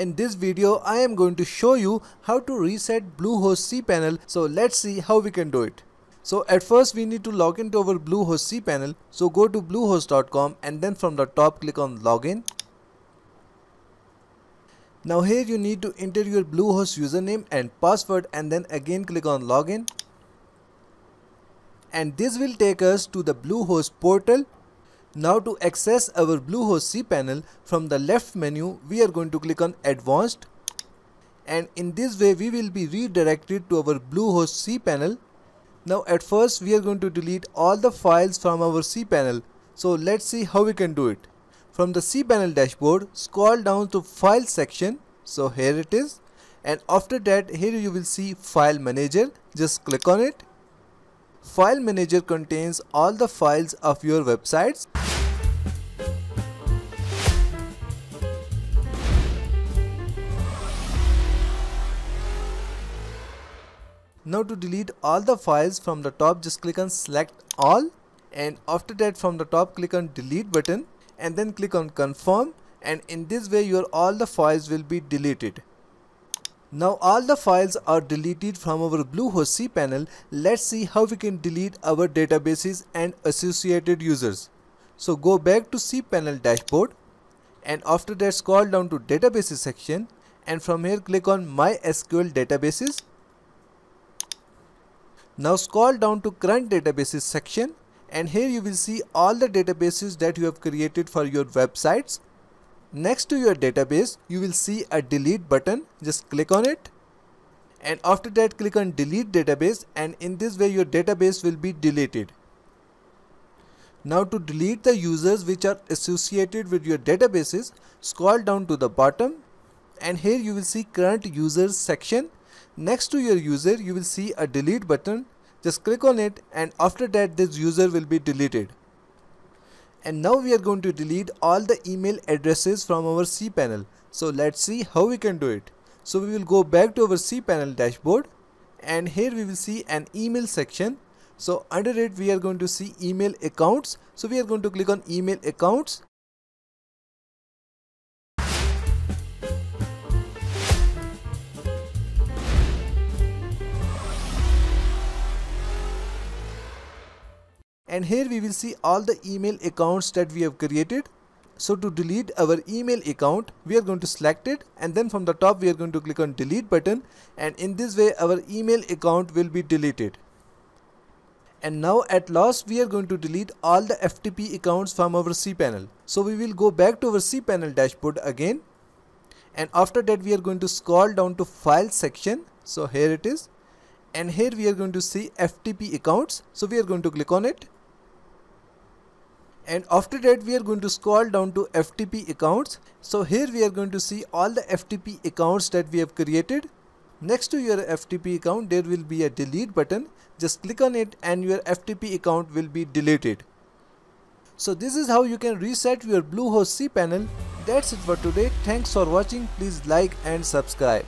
In this video, I am going to show you how to reset Bluehost cPanel. So let's see how we can do it. So at first we need to log into our Bluehost cPanel. So go to bluehost.com and then from the top click on login. Now here you need to enter your Bluehost username and password and then again click on login. And this will take us to the Bluehost portal now to access our Bluehost cPanel from the left menu we are going to click on advanced. And in this way we will be redirected to our Bluehost cPanel. Now at first we are going to delete all the files from our cPanel so let's see how we can do it. From the cPanel dashboard scroll down to file section. So here it is. And after that here you will see file manager. Just click on it File Manager contains all the files of your websites. Now to delete all the files from the top just click on select all and after that from the top click on delete button and then click on confirm and in this way your all the files will be deleted. Now all the files are deleted from our Bluehost cPanel. Let's see how we can delete our databases and associated users. So go back to cPanel dashboard and after that scroll down to databases section and from here click on MySQL databases. Now scroll down to current databases section and here you will see all the databases that you have created for your websites Next to your database, you will see a delete button. Just click on it. And after that, click on delete database and in this way your database will be deleted. Now to delete the users which are associated with your databases, scroll down to the bottom and here you will see current users section. Next to your user, you will see a delete button. Just click on it and after that this user will be deleted and now we are going to delete all the email addresses from our cPanel. So let's see how we can do it. So we will go back to our cPanel dashboard and here we will see an email section. So under it we are going to see email accounts. So we are going to click on email accounts and here we will see all the email accounts that we have created. So to delete our email account, we are going to select it and then from the top we are going to click on delete button and in this way our email account will be deleted. And now at last we are going to delete all the FTP accounts from our cPanel. So we will go back to our cPanel dashboard again and after that we are going to scroll down to file section. So here it is and here we are going to see FTP accounts. So we are going to click on it and after that we are going to scroll down to FTP accounts. So here we are going to see all the FTP accounts that we have created. Next to your FTP account there will be a delete button. Just click on it and your FTP account will be deleted. So this is how you can reset your Bluehost cPanel. That's it for today. Thanks for watching. Please like and subscribe.